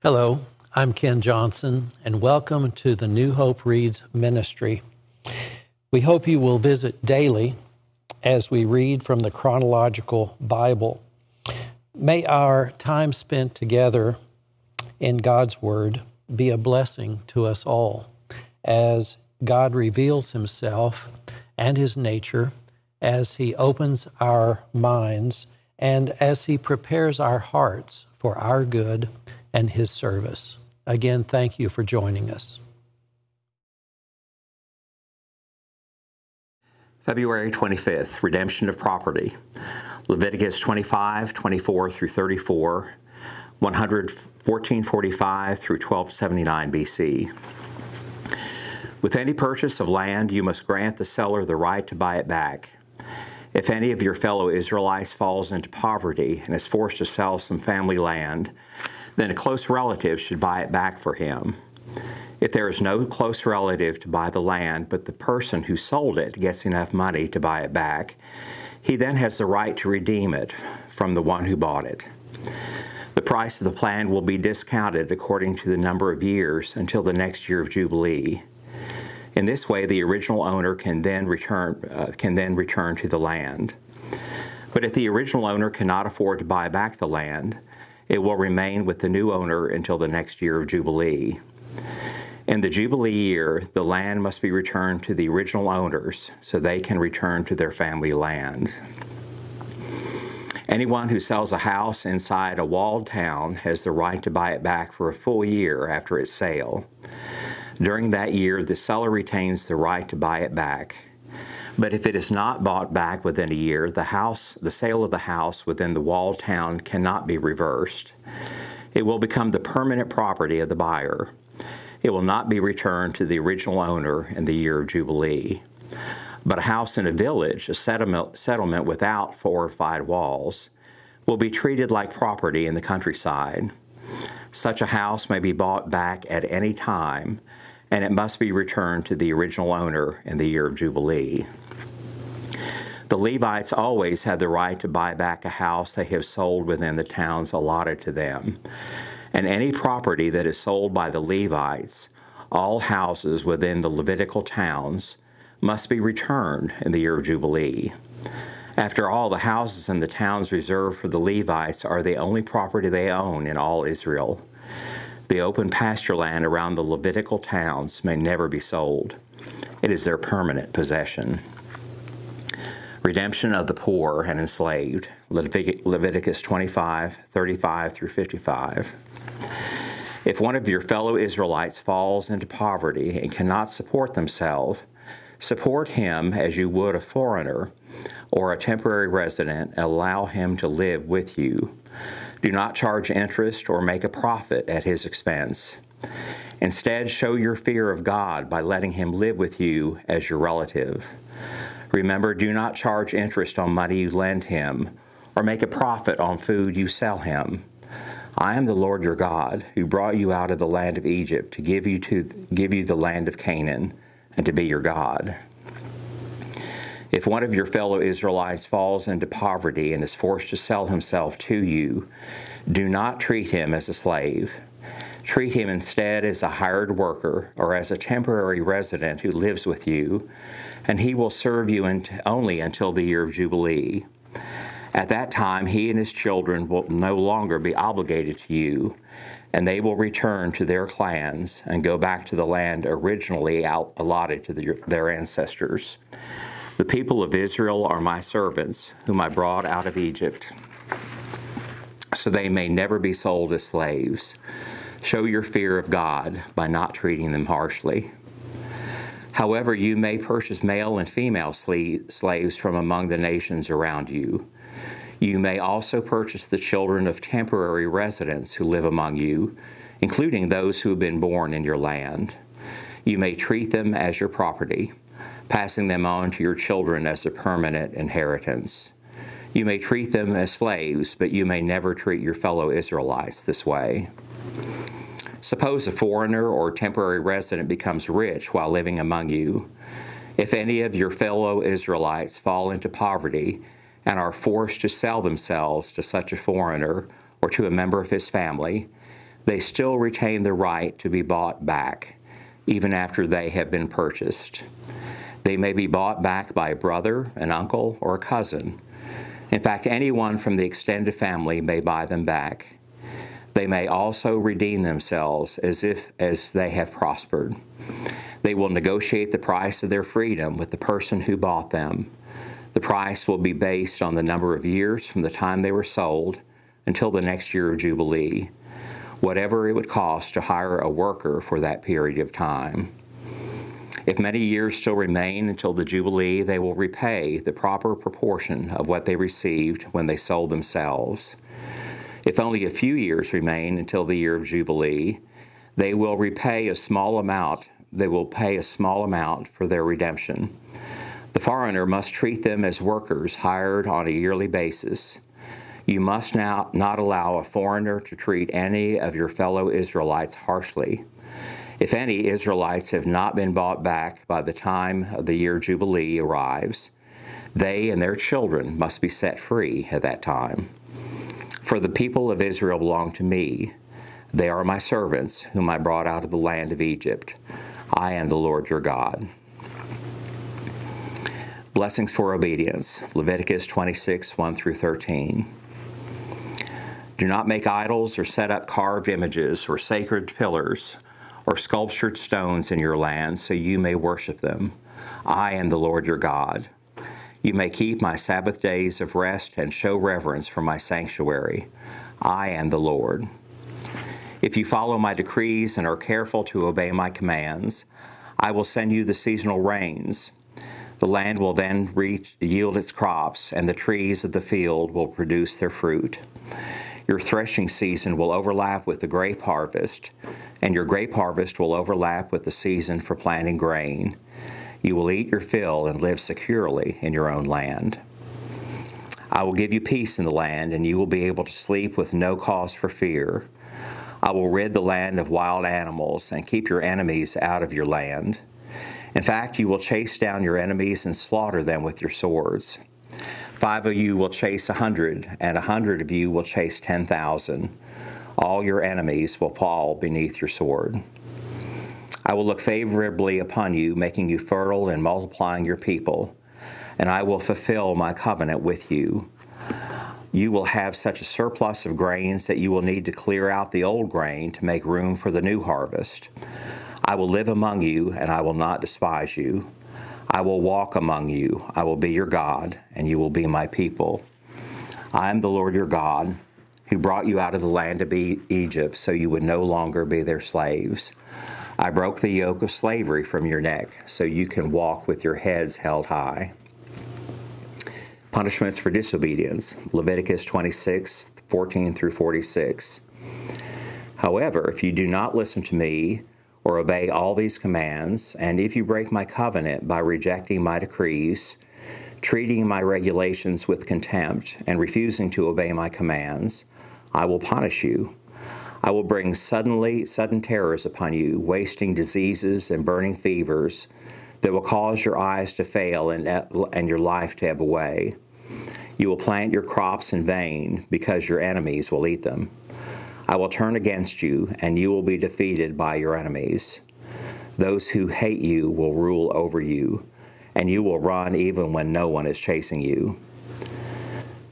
Hello, I'm Ken Johnson, and welcome to the New Hope Reads Ministry. We hope you will visit daily as we read from the chronological Bible. May our time spent together in God's Word be a blessing to us all as God reveals Himself and His nature, as He opens our minds, and as He prepares our hearts for our good and His service. Again, thank you for joining us. February 25th, redemption of property. Leviticus 25, 24 through 34, 1445 through 1279 BC. With any purchase of land, you must grant the seller the right to buy it back. If any of your fellow Israelites falls into poverty and is forced to sell some family land, then a close relative should buy it back for him. If there is no close relative to buy the land, but the person who sold it gets enough money to buy it back, he then has the right to redeem it from the one who bought it. The price of the land will be discounted according to the number of years until the next year of Jubilee. In this way, the original owner can then return, uh, can then return to the land. But if the original owner cannot afford to buy back the land, it will remain with the new owner until the next year of Jubilee. In the Jubilee year, the land must be returned to the original owners so they can return to their family land. Anyone who sells a house inside a walled town has the right to buy it back for a full year after its sale. During that year, the seller retains the right to buy it back. But if it is not bought back within a year, the house, the sale of the house within the walled town cannot be reversed. It will become the permanent property of the buyer. It will not be returned to the original owner in the year of Jubilee. But a house in a village, a settlement, settlement without fortified walls, will be treated like property in the countryside. Such a house may be bought back at any time, and it must be returned to the original owner in the year of Jubilee. The Levites always had the right to buy back a house they have sold within the towns allotted to them. And any property that is sold by the Levites, all houses within the Levitical towns, must be returned in the year of Jubilee. After all, the houses in the towns reserved for the Levites are the only property they own in all Israel. The open pasture land around the Levitical towns may never be sold. It is their permanent possession. Redemption of the poor and enslaved, Leviticus 25, 35 through 55. If one of your fellow Israelites falls into poverty and cannot support themselves, support him as you would a foreigner or a temporary resident allow him to live with you. Do not charge interest or make a profit at his expense. Instead, show your fear of God by letting him live with you as your relative. Remember, do not charge interest on money you lend him, or make a profit on food you sell him. I am the Lord your God, who brought you out of the land of Egypt to give you to give you the land of Canaan, and to be your God. If one of your fellow Israelites falls into poverty and is forced to sell himself to you, do not treat him as a slave. Treat him instead as a hired worker or as a temporary resident who lives with you and he will serve you only until the year of Jubilee. At that time, he and his children will no longer be obligated to you, and they will return to their clans and go back to the land originally allotted to the, their ancestors. The people of Israel are my servants, whom I brought out of Egypt, so they may never be sold as slaves. Show your fear of God by not treating them harshly. However, you may purchase male and female slaves from among the nations around you. You may also purchase the children of temporary residents who live among you, including those who have been born in your land. You may treat them as your property, passing them on to your children as a permanent inheritance. You may treat them as slaves, but you may never treat your fellow Israelites this way. Suppose a foreigner or temporary resident becomes rich while living among you. If any of your fellow Israelites fall into poverty and are forced to sell themselves to such a foreigner or to a member of his family, they still retain the right to be bought back, even after they have been purchased. They may be bought back by a brother, an uncle, or a cousin. In fact, anyone from the extended family may buy them back. They may also redeem themselves as if as they have prospered. They will negotiate the price of their freedom with the person who bought them. The price will be based on the number of years from the time they were sold until the next year of Jubilee, whatever it would cost to hire a worker for that period of time. If many years still remain until the Jubilee, they will repay the proper proportion of what they received when they sold themselves. If only a few years remain until the year of Jubilee, they will repay a small amount they will pay a small amount for their redemption. The foreigner must treat them as workers hired on a yearly basis. You must now not allow a foreigner to treat any of your fellow Israelites harshly. If any Israelites have not been bought back by the time of the year Jubilee arrives, they and their children must be set free at that time. For the people of Israel belong to me. They are my servants, whom I brought out of the land of Egypt. I am the Lord your God. Blessings for obedience. Leviticus 26, 1 through 13. Do not make idols or set up carved images or sacred pillars or sculptured stones in your land so you may worship them. I am the Lord your God. You may keep my Sabbath days of rest and show reverence for my sanctuary. I am the Lord. If you follow my decrees and are careful to obey my commands, I will send you the seasonal rains. The land will then reach, yield its crops, and the trees of the field will produce their fruit. Your threshing season will overlap with the grape harvest, and your grape harvest will overlap with the season for planting grain. You will eat your fill and live securely in your own land. I will give you peace in the land, and you will be able to sleep with no cause for fear. I will rid the land of wild animals and keep your enemies out of your land. In fact, you will chase down your enemies and slaughter them with your swords. Five of you will chase a hundred, and a hundred of you will chase ten thousand. All your enemies will fall beneath your sword. I will look favorably upon you, making you fertile and multiplying your people, and I will fulfill my covenant with you you will have such a surplus of grains that you will need to clear out the old grain to make room for the new harvest. I will live among you, and I will not despise you. I will walk among you. I will be your God, and you will be my people. I am the Lord your God, who brought you out of the land of Egypt so you would no longer be their slaves. I broke the yoke of slavery from your neck so you can walk with your heads held high. Punishments for disobedience, Leviticus 26, 14 through 46. However, if you do not listen to me or obey all these commands, and if you break my covenant by rejecting my decrees, treating my regulations with contempt, and refusing to obey my commands, I will punish you. I will bring suddenly sudden terrors upon you, wasting diseases and burning fevers that will cause your eyes to fail and, and your life to ebb away. You will plant your crops in vain because your enemies will eat them. I will turn against you, and you will be defeated by your enemies. Those who hate you will rule over you, and you will run even when no one is chasing you.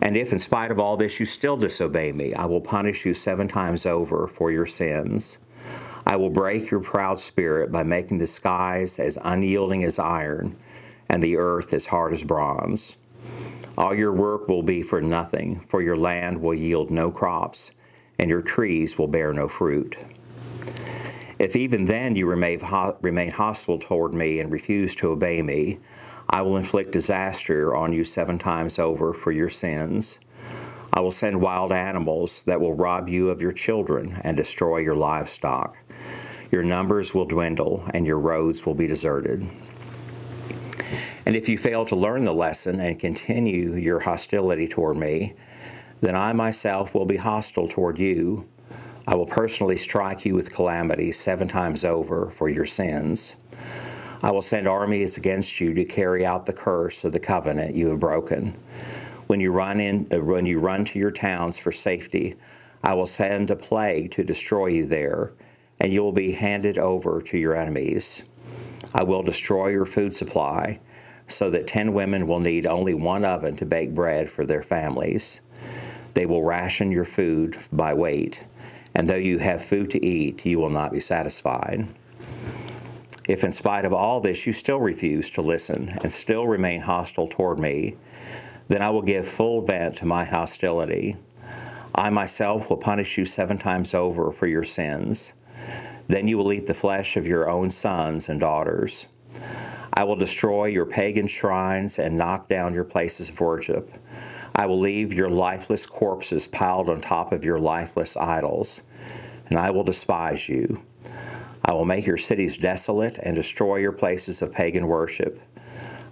And if, in spite of all this, you still disobey me, I will punish you seven times over for your sins. I will break your proud spirit by making the skies as unyielding as iron and the earth as hard as bronze. All your work will be for nothing, for your land will yield no crops, and your trees will bear no fruit. If even then you remain hostile toward me and refuse to obey me, I will inflict disaster on you seven times over for your sins. I will send wild animals that will rob you of your children and destroy your livestock. Your numbers will dwindle, and your roads will be deserted. And if you fail to learn the lesson and continue your hostility toward me, then I myself will be hostile toward you. I will personally strike you with calamity seven times over for your sins. I will send armies against you to carry out the curse of the covenant you have broken. When you run in, uh, when you run to your towns for safety, I will send a plague to destroy you there, and you will be handed over to your enemies. I will destroy your food supply, so that ten women will need only one oven to bake bread for their families. They will ration your food by weight, and though you have food to eat, you will not be satisfied. If in spite of all this you still refuse to listen and still remain hostile toward me, then I will give full vent to my hostility. I myself will punish you seven times over for your sins. Then you will eat the flesh of your own sons and daughters. I will destroy your pagan shrines and knock down your places of worship. I will leave your lifeless corpses piled on top of your lifeless idols, and I will despise you. I will make your cities desolate and destroy your places of pagan worship.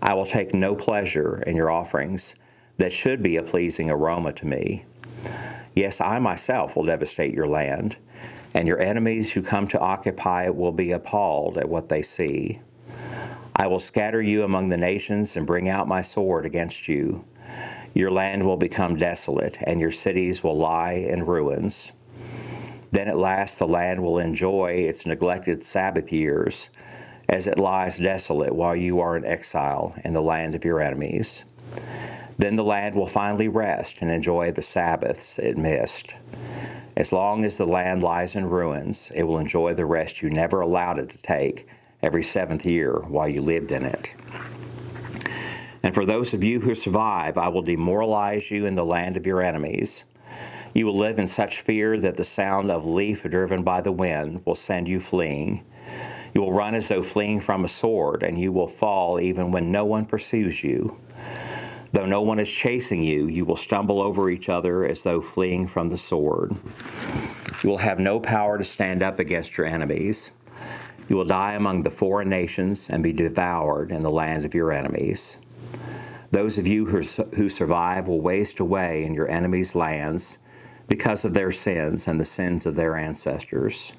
I will take no pleasure in your offerings that should be a pleasing aroma to me. Yes, I myself will devastate your land, and your enemies who come to occupy it will be appalled at what they see. I will scatter you among the nations and bring out my sword against you. Your land will become desolate, and your cities will lie in ruins. Then at last the land will enjoy its neglected Sabbath years as it lies desolate while you are in exile in the land of your enemies. Then the land will finally rest and enjoy the Sabbaths it missed. As long as the land lies in ruins, it will enjoy the rest you never allowed it to take every seventh year while you lived in it. And for those of you who survive, I will demoralize you in the land of your enemies. You will live in such fear that the sound of leaf driven by the wind will send you fleeing. You will run as though fleeing from a sword, and you will fall even when no one pursues you. Though no one is chasing you, you will stumble over each other as though fleeing from the sword. You will have no power to stand up against your enemies. You will die among the foreign nations and be devoured in the land of your enemies. Those of you who, who survive will waste away in your enemies' lands because of their sins and the sins of their ancestors.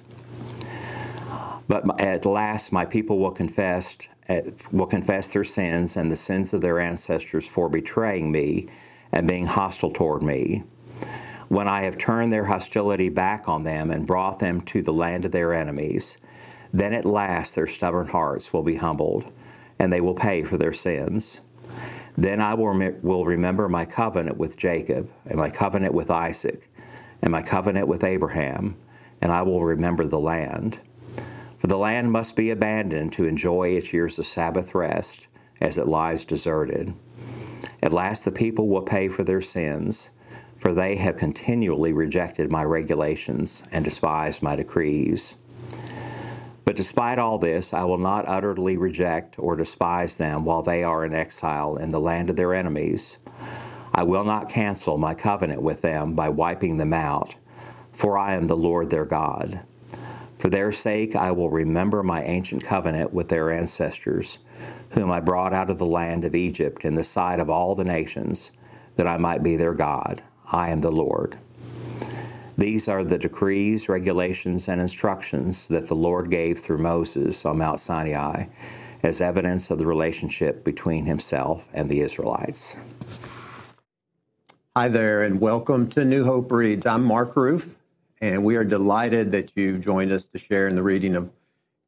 But at last, my people will confess, will confess their sins and the sins of their ancestors for betraying me and being hostile toward me. When I have turned their hostility back on them and brought them to the land of their enemies, then at last their stubborn hearts will be humbled, and they will pay for their sins. Then I will, remember my covenant with Jacob and my covenant with Isaac and my covenant with Abraham, and I will remember the land. For the land must be abandoned to enjoy its years of Sabbath rest as it lies deserted. At last the people will pay for their sins, for they have continually rejected my regulations and despised my decrees. But despite all this, I will not utterly reject or despise them while they are in exile in the land of their enemies. I will not cancel my covenant with them by wiping them out, for I am the Lord their God. For their sake I will remember my ancient covenant with their ancestors, whom I brought out of the land of Egypt in the sight of all the nations, that I might be their God. I am the Lord. These are the decrees, regulations, and instructions that the Lord gave through Moses on Mount Sinai as evidence of the relationship between himself and the Israelites. Hi there, and welcome to New Hope Reads. I'm Mark Ruff, and we are delighted that you've joined us to share in the reading of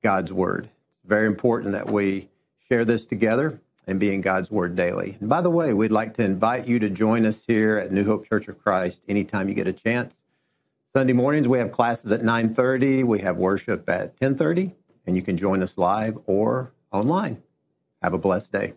God's Word. It's very important that we share this together and be in God's Word daily. And by the way, we'd like to invite you to join us here at New Hope Church of Christ anytime you get a chance. Sunday mornings we have classes at 9:30, we have worship at 10:30, and you can join us live or online. Have a blessed day.